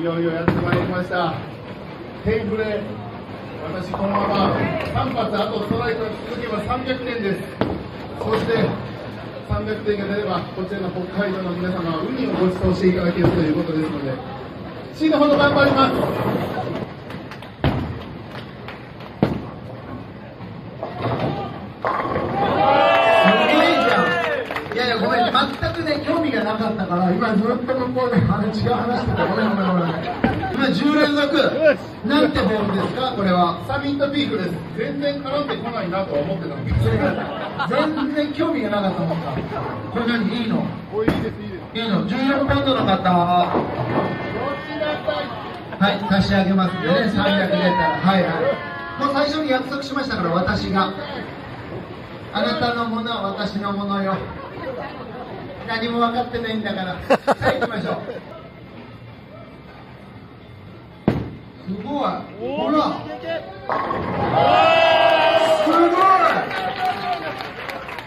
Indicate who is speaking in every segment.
Speaker 1: いよいよやってまいりました。テンプレ私このまま3発あとストライクが続けば300点です。そして300点が出ればこちらの北海道の皆様は海をご馳走していただけるということですので死ぬほど頑張ります
Speaker 2: いやいやごめん全くね興味がなかったから今ずっと向こうで違う話してたごめんごめんごめん。今10連続。なんてボールですか？これは。
Speaker 1: サミットピークです。全然絡んでこないなとは思ってたんです
Speaker 2: 全然興味がなかったもんか。これ何？いいの？
Speaker 1: おいいですいいです。
Speaker 2: いいの？14ポンドの方。は
Speaker 1: い。
Speaker 2: い差し上げますんでね。300出たら。はいはい。もう最初に約束しましたから私が。あなたのものは私のものよ何も分かってないんだから。さあ行きましょう。すごい。ほら。すごい。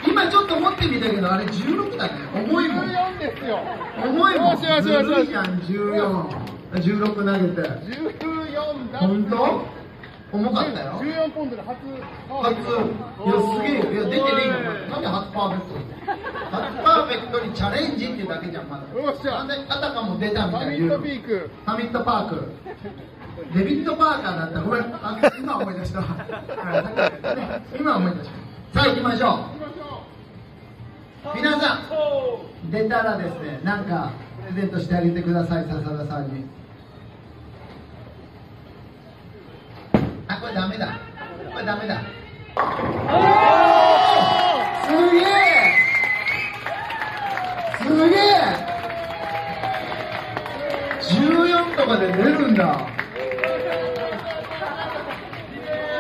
Speaker 2: 今ちょっと持ってみたけどあれ16だね重いもん。
Speaker 1: 14ですよ。
Speaker 2: 重いもん。
Speaker 1: よしよしよしよし。
Speaker 2: ずるいじゃん1416投げて。
Speaker 1: 14だ
Speaker 2: 本当？重かったよ。
Speaker 1: 14ポンドで初。
Speaker 2: 初。いやすげえよ。いや出てねえよ。なんで初パーフェクト初パーフェクトにチャレンジってだけじゃんまだ。
Speaker 1: よっしゃ。
Speaker 2: なんであたかも出たみ
Speaker 1: サ
Speaker 2: たいな言うの。
Speaker 1: ミットピーク
Speaker 2: サミットパーク。デビッド・パーカーだった。ごめんあ今思い出した。は い今思い出した。さあ行きましょう。皆さん出たらですねなんかプレゼントしてあげてください笹田さんに。あこれダメだ。これダメだとかで出るんだ。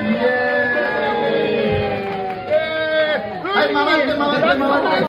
Speaker 2: イエーイ。はい回って回って回って